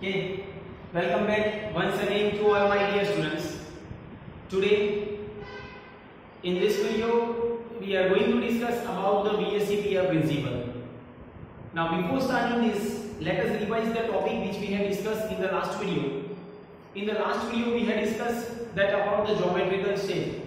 Okay, welcome back once again to all my dear students. Today, in this video, we are going to discuss about the VSEPR principle. Now, before starting this, let us revise the topic which we have discussed in the last video. In the last video, we had discussed that about the geometrical shape.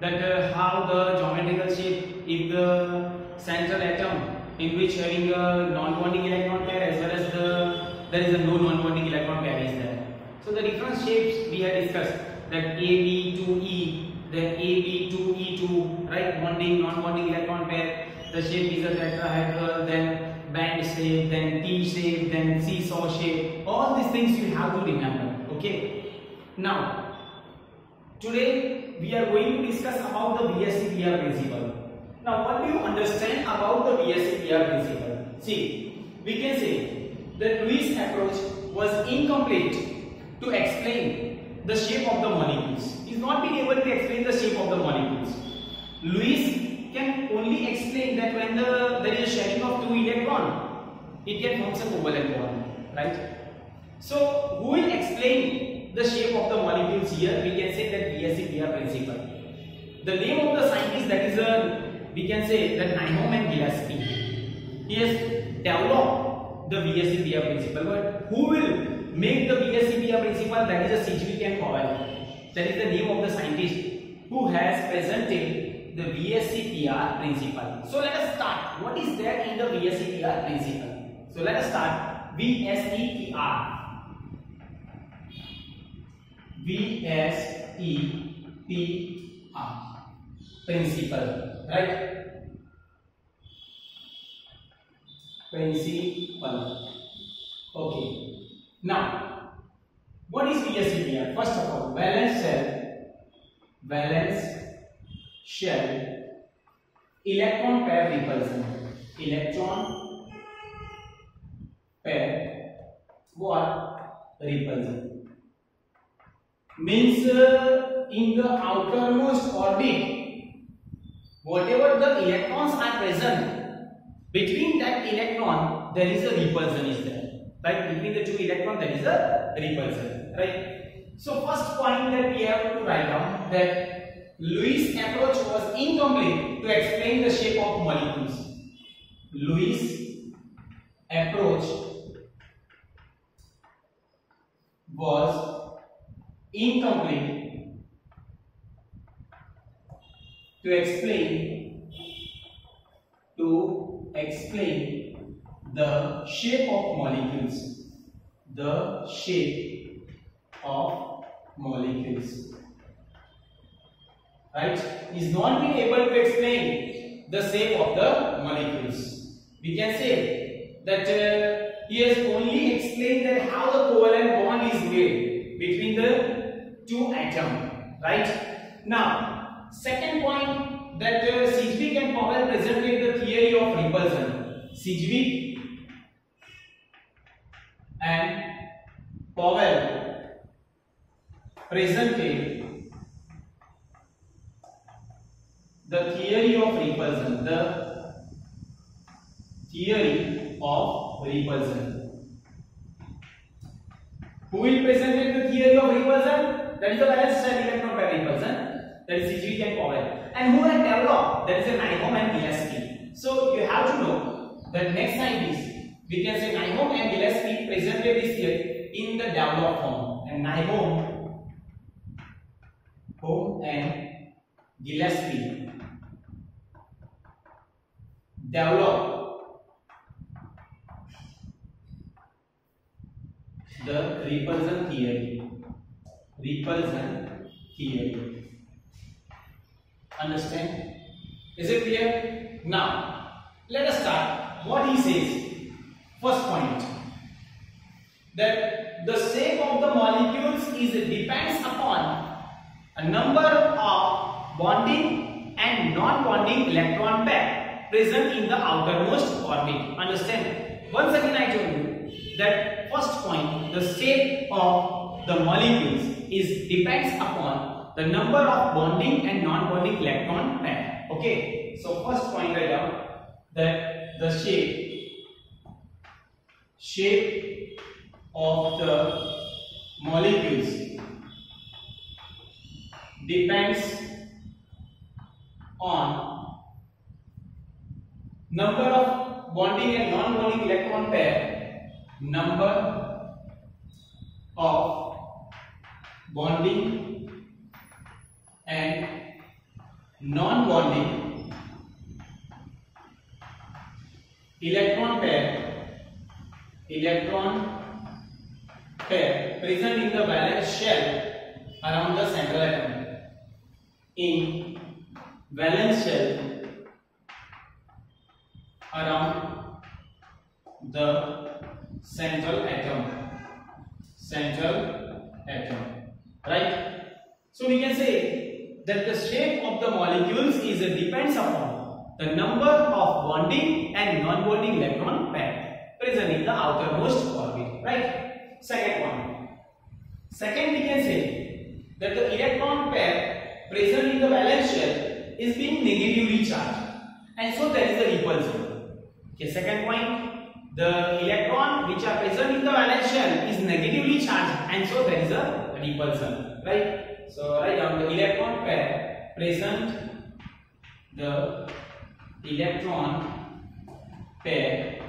That uh, how the geometrical shape, if the central atom in which having a non-bonding electron pair as well as the there is a no non-bonding electron pair is there. So the different shapes we had discussed that AB2E, then AB2E2, right? Bonding, non-bonding electron pair. The shape is a tetrahedral, then band shape, then T shape, then seesaw shape. All these things you have to remember. Okay. Now, today we are going to discuss about the VSEPR principle. Now, what do you understand about the VSEPR principle? See, we can say that Lewis' approach was incomplete to explain the shape of the molecules. He is not been able to explain the shape of the molecules. Lewis can only explain that when the there is a sharing of two electron, it can form a covalent bond, right? So, who will explain the shape of the molecules here? We can say that VSEPR principle. The name of the scientist that is a we can say that Nyholm and Gillespie. He has developed the VSCPR principle. But who will make the VSCPR principle? That is a Sidgwick and Powell. That is the name of the scientist who has presented the VSCPR principle. So let us start. What is there in the VSCPR principle? So let us start. VSEPR. VSEPR principle, right? Principle. Okay. Now, what is VSCPR? First of all, valence shell, valence shell, electron pair repulsion, electron pair what repulsion means uh, in the outermost orbit whatever the electrons are present between that electron, there is a repulsion is there. Right? Between the two electrons, there is a repulsion. Right? So first point that we have to write down that Lewis approach was incomplete to explain the shape of molecules. Lewis approach was incomplete to explain to explain the shape of molecules. The shape of molecules. Right? Is not being able to explain the shape of the molecules. We can say that uh, he has only explained that how the covalent bond is made between the two atoms. Right? Now, second point that uh, and Powell presented the theory of repulsion. Sidgwick and Powell presented the theory of repulsion. The theory of repulsion. Who will present the theory of repulsion? That is the valence electron pair repulsion. That is Sidgwick and Powell and who had developed that is a Nyholm and Gillespie. So you have to know that next scientist we can say Nyholm and Gillespie presented this theory in the developed form and Nyholm home and Gillespie. Developed. The repulsion theory repulsion theory Understand? Is it clear? Now, let us start. What he says. First point. That the shape of the molecules is depends upon a number of bonding and non-bonding electron pair present in the outermost orbit. Understand? Once again I told you that first point, the shape of the molecules is depends upon the number of bonding and non-bonding electron pair. Okay, so first point write down that the shape shape of the molecules depends on number of bonding and non-bonding electron pair, number of bonding and non-bonding electron pair, electron pair present in the valence shell around the central atom. In valence shell around the central atom central atom right so we can say that the shape of the molecules is depends upon the number of bonding and non-bonding electron pair present in the outermost orbit right second one. Second, we can say that the electron pair present in the valence shell is being negatively charged and so there is a repulsion. Okay, second point, the electron which are present in the valence shell is negatively charged and so there is a repulsion, right? So write down the electron pair present, the electron pair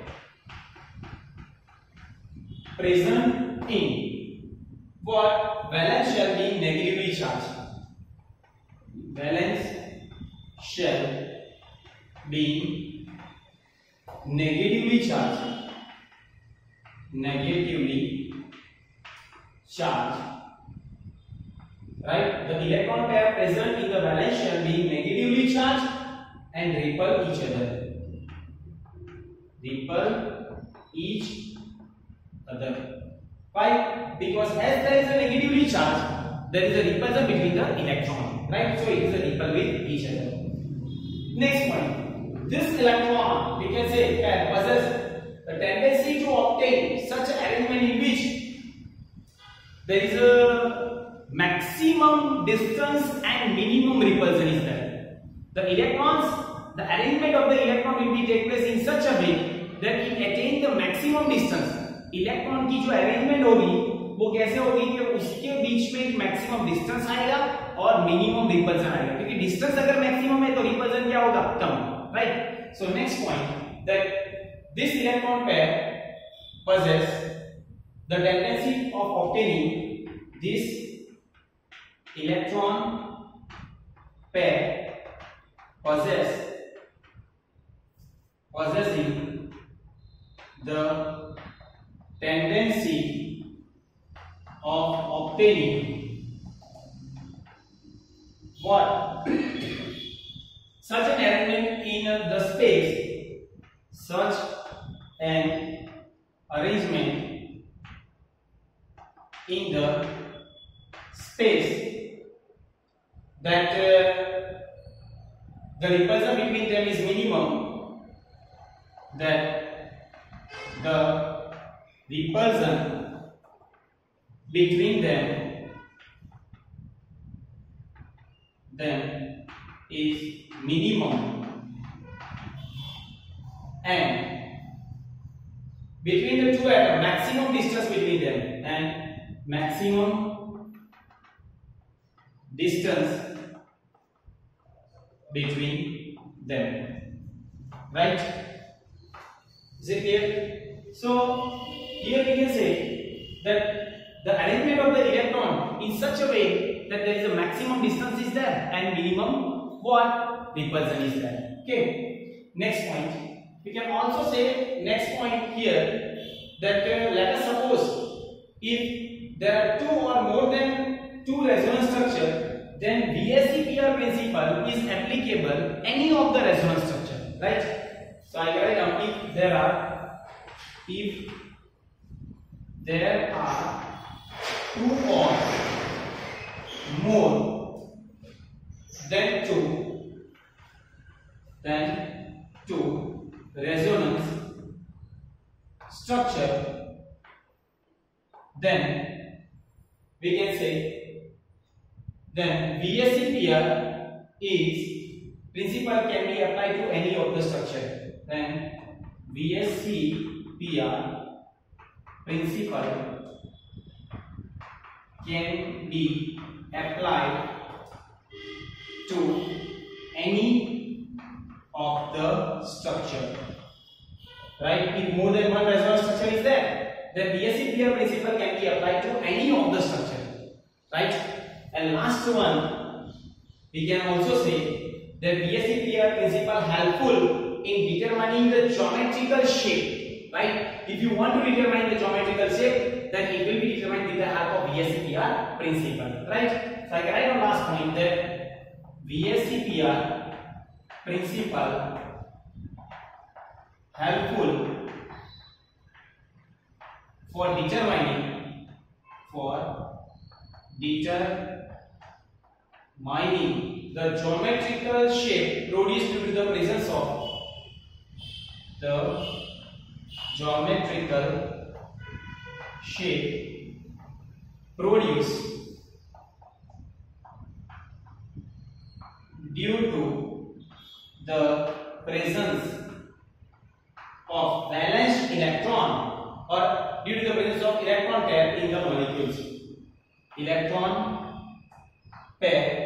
present in what valence shell being negatively charged. Valence shell being negatively charged negatively charged right? The electron pair present in the valence shell being negatively charged and repel each other. Repel each other. Why? Because as there is a negatively charged there is a repulsion between the electron. Right? So it is a repel with each other. Next point. This electron, we can say, can possess the tendency to obtain such arrangement in which there is a maximum distance and minimum repulsion is there. The electrons, the arrangement of the electron will be take place in such a way that it attain the maximum distance. Electron की जो arrangement होगी वो कैसे होगी कि उसके बीच में एक मैक्सिमम डिस्टेंस आएगा और मिनिमम रिपल्सन आएगा क्योंकि डिस्टेंस अगर मैक्सिमम है तो रिपल्सन क्या होगा कम right so next point that this electron pair possess the tendency of obtaining this electron pair possess possessing the tendency of obtaining what? Such an arrangement in the space such an arrangement in the space that uh, the repulsion between them is minimum that the repulsion between them them is minimum. And between the two atoms maximum distance between them and maximum distance between them. Right? Is it clear? So here we can say that the arrangement of the electron in such a way that there is a maximum distance is there and minimum what? Repulsion is there. Okay? Next point. We can also say next point here that uh, let us suppose if there are two or more than two resonance structure then VSEPR principle is applicable any of the resonance structure right? So I write down if there are if there are two or more than 2 than 2 resonance structure then we can say then VSEPR is principle can be applied to any of the structure then VSEPR principle can be applied to any of the structure. Right? If more than one resonance structure is there, then BSE principle can be applied to any of the structure. Right? And last one, we can also say that BSE principle helpful in determining the geometrical shape. Right? If you want to determine the geometrical shape, then it will be determined with the help of VSEPR principle. Right? So I can write on last point that VSEPR principle helpful for determining for determining the geometrical shape produced due to the presence of the geometrical shape produced due to the presence of valence electron or due to the presence of electron pair in the molecules. Electron pair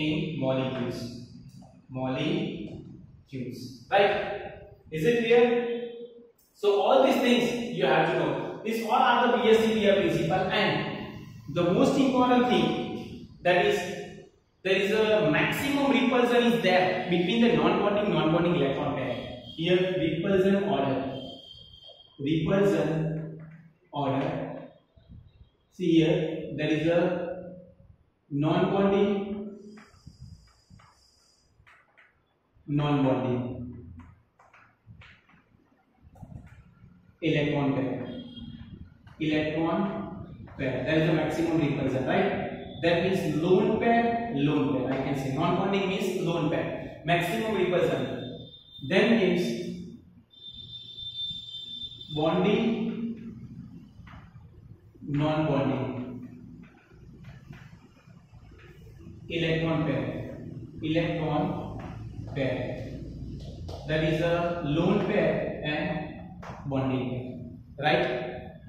in molecules. Molecules. Right? Is it clear? So all these things you have to know. These all are the BSE principle and the most important thing that is there is a maximum repulsion is there between the non-bonding non-bonding electron pair. Here repulsion order, repulsion order. See here there is a non-bonding, non bonding electron pair electron pair that is the maximum repulsion right that means lone pair lone pair I can say non bonding means lone pair maximum repulsion then means bonding non bonding electron pair electron pair. That is a lone pair and bonding pair. Right?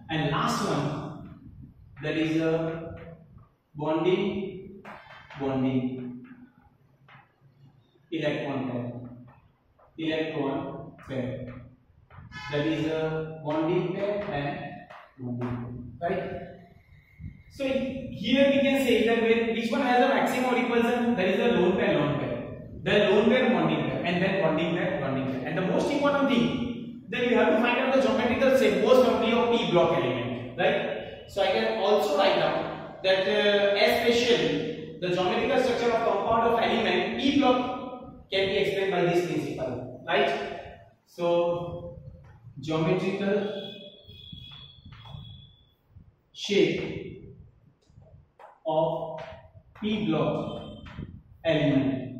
And last one, that is a bonding bonding electron pair electron pair that is a bonding pair and bonding pair right so here we can say that which one has a maximum repulsion there is a lone pair lone pair the lone pair bonding pair and then bonding pair bonding pair and the most important thing that you have to find out the geometrical shape most probably of p block element right? So i can also write down that uh, especially the geometrical structure of compound of element P block can be explained by this principle, right? So geometrical shape of P block element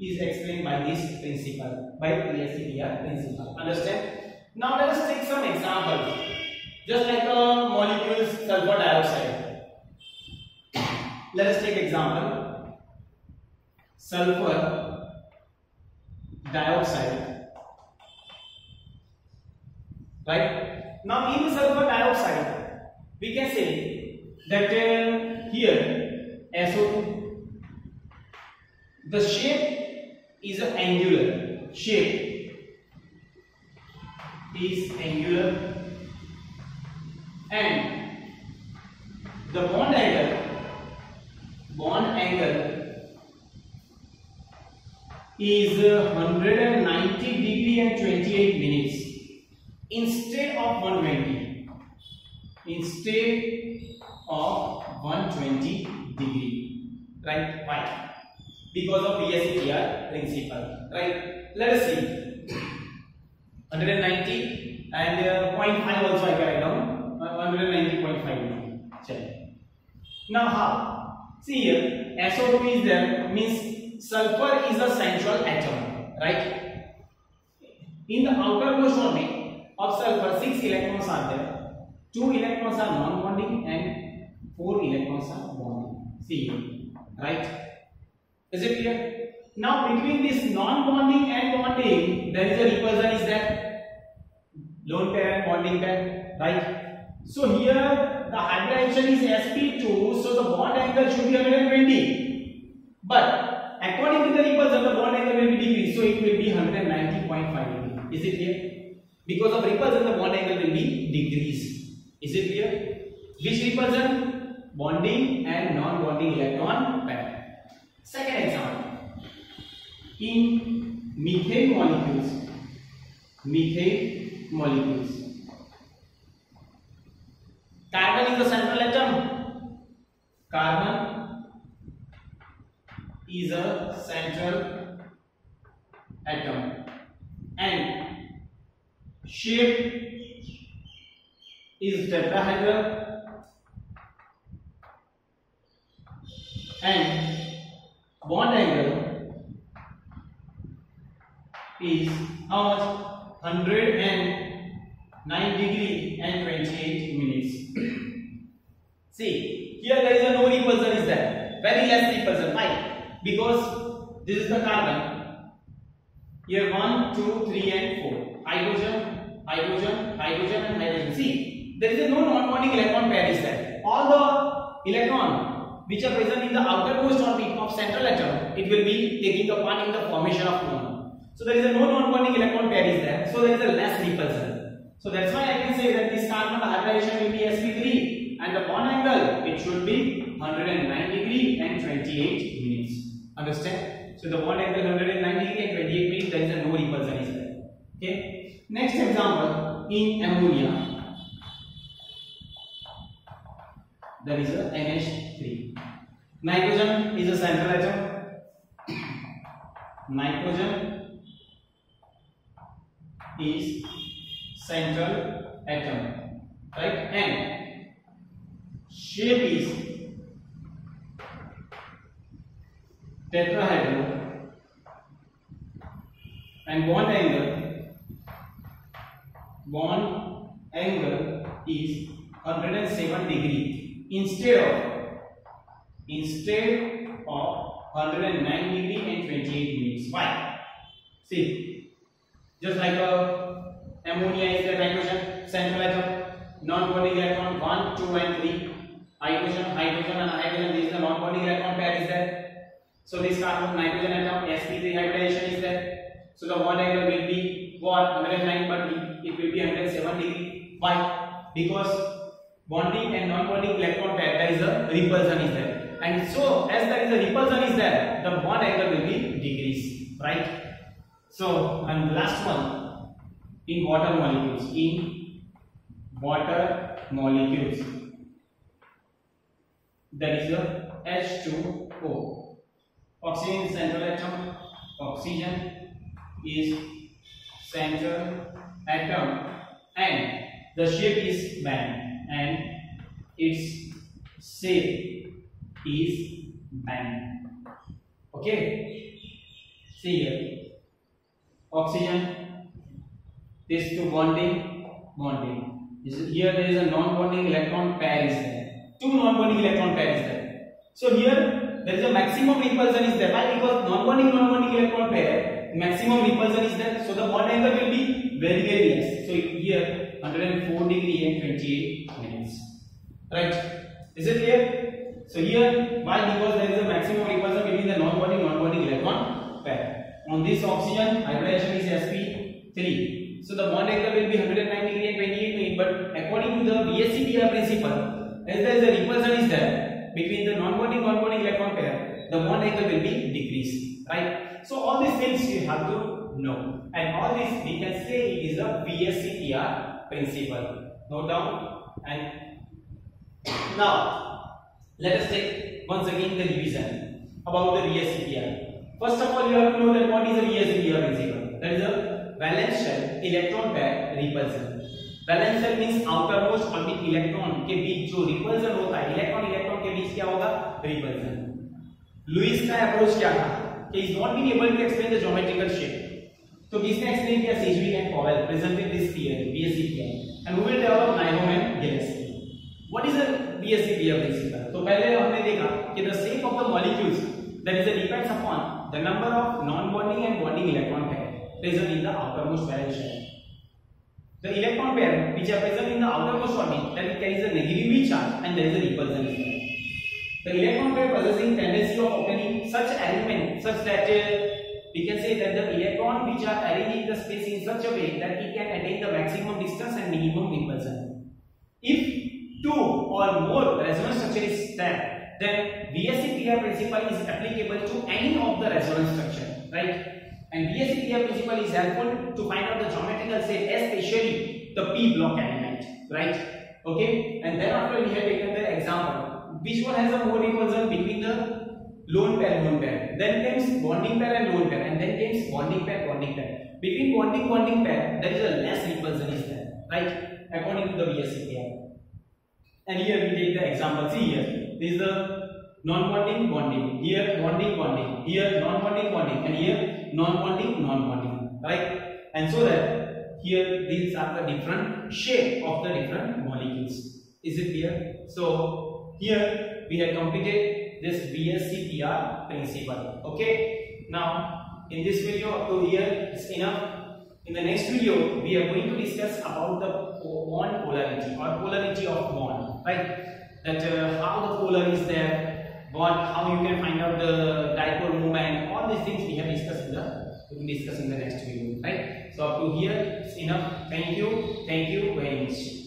is explained by this principle, by VSEPR principle. Understand? Now let us take some examples just like a molecule sulfur dioxide. Let us take example. Sulfur dioxide. Right? Now in sulfur dioxide, we can say that uh, here SO2, the shape is an angular shape. Is angular. And the bond angle bond angle is uh, 190 degree and 28 minutes. Instead of 120 instead of 120 degree. Right? Why because of VSEPR principle right let us see 190 and uh, 0.5 also I can write down 190.5 check now how see here SO2 is there means sulfur is a central atom right in the outermost orbit of sulfur six electrons are there two electrons are non-bonding and four electrons are bonding see here right is it clear now between this non-bonding and bonding there is a repulsion is there lone pair bonding pair right So here the hybridization is sp2, so the bond angle should be 120. But according to the repulsion, the bond angle will be decreased, so it will be 190.5 degree. Is it clear? Because of repulsion, the bond angle will be decreased. Is it clear? Which repulsion? Bonding and non-bonding electron pair. Second example. In methane molecules, methane molecules. Carbon is the central atom. Carbon is a central atom and shape is tetrahedral and bond angle is how much 109 degree and 28 minutes see here there is a no repulsion is there very less repulsion why because this is the carbon here 1 2 3 and 4 hydrogen hydrogen hydrogen and hydrogen see there is a no non-bonding electron pair is there all the electron which are present in the outermost orbit of central atom, it will be taking a part in the formation of one. So there is a no non-bonding electron pair is there. So there is a less repulsion. So that's why I can say that this carbon hybridization will be sp3 and the bond angle it should be 109 degree and 28 minutes. Understand? So the bond angle 109 degree and 28 minutes there is a no repulsion is there. Okay. Next example in ammonia. There is a NH3. Nitrogen is a central atom. Nitrogen is central atom, right? And shape is tetrahedral and bond angle bond angle is 107 degree instead of instead of 109 degree and 28 minutes. Why? See, just like a ammonia is the nitrogen central atom, non-bonding electron 1, 2 and 3. Hydrogen, hydrogen and hydrogen, this is the non-bonding electron pair is there. So this carbon nitrogen atom sp3 hybridization is there. So the bond angle will be what 109 but it will be 107 degree. Why? Because bonding and non-bonding electron pair there is a repulsion is there. And so as there is a repulsion is there the bond angle will be decreased right? So and last one in water molecules in water molecules there is a H2O oxygen is central atom oxygen is central atom and the shape is band and its shape is band. Okay. See here. Oxygen. This to bonding, bonding. Here there is a non-bonding electron pair is there. Two non-bonding electron pair is there. So here there is a maximum repulsion is there. Why? Because non-bonding non-bonding electron pair maximum repulsion is there. So the bond angle will be very very less. So here 104 degree and 28 minutes. Right? Is it clear? So here, why? Because there is a maximum repulsion between the non-bonding non-bonding electron pair. On this oxygen, hybridization is sp3. So the bond angle will be 109 degree and 28 minutes. But according to the VSEPR principle, as there is a repulsion is there between the non-bonding non-bonding electron pair, the bond angle will be decreased. Right? So all these things you have to know. And all this we can say is a VSEPR principle. Note down and now let us take once again the revision about the VSEPR. First of all, you have to know that what is the VSEPR principle. That is a valence shell electron pair repulsion. Valence shell means outermost orbit electron के बीच जो repulsion होता है electron electron के बीच क्या होगा repulsion Lewis का approach क्या था कि is not been able to explain the geometrical shape तो किसने एक्सप्लेन किया सीजवी and Powell presented this theory BSC theory and who will develop and Gillespie. What is the BSCPR principle? तो पहले हमने देखा कि the shape of the molecules that is depends upon the number of non-bonding and bonding electron pair present in the outermost valence shell. the electron pair which are present in the outermost orbit that it carries a negatively charge and there is a repulsion. The electron pair possessing tendency of opening such arrangement such that uh, we can say that the electron which are arranged in the space in such a way that it can attain the maximum distance and minimum repulsion. If two or more resonance structure is there, then VSEPR principle is applicable to any of the resonance structure, right? And VSEPR principle is helpful to find out the geometrical shape, especially the p block element, right? Okay, and then after we have taken the example, which one has a more repulsion between the lone pair, lone pair. Then comes bonding pair and lone pair, and then comes bonding pair, bonding pair. Between bonding, bonding pair, there is a less repulsion is there, right? According to the VSEPR. And here we take the example. See here, this is the non-bonding, bonding. Here bonding, bonding. Here non-bonding, bonding, and here non-bonding, non-bonding. Right? And so that here these are the different shape of the different molecules. Is it clear? So here we have completed this VSEPR principle. Okay. Now in this video up to here is enough. In the next video we are going to discuss about the bond polarity or polarity of bond. Right. That uh, how the polar is there, bond, how you can find out the dipole moment. All these things we have discussed in the we will discuss in the next video. Right. So up to here is enough. Thank you. Thank you very much.